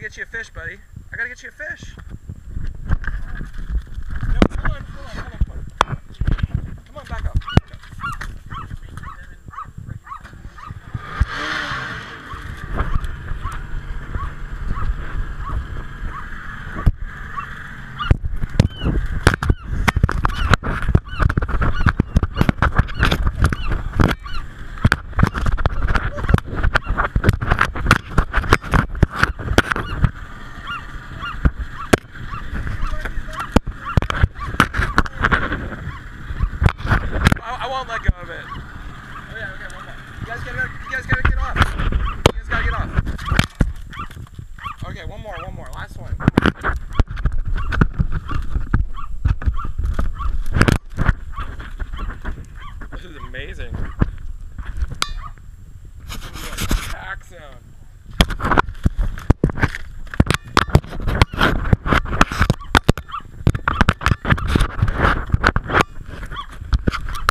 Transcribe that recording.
gotta get you a fish, buddy. I gotta get you a fish. won't let go of it. Oh, you gotta, you gotta. You gotta. Okay, one more, one more, last one. Amazing.